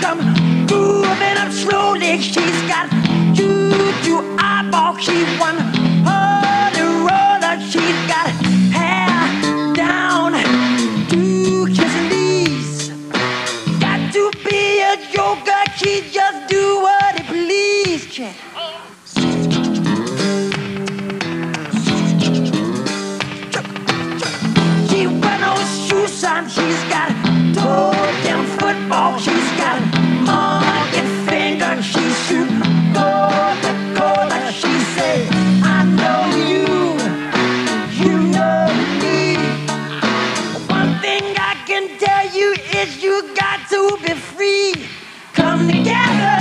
come moving up slowly. She's got juju eyeball. She one holy roller. She's got hair down to his knees. Got to be a joker. She just got to be free. Come together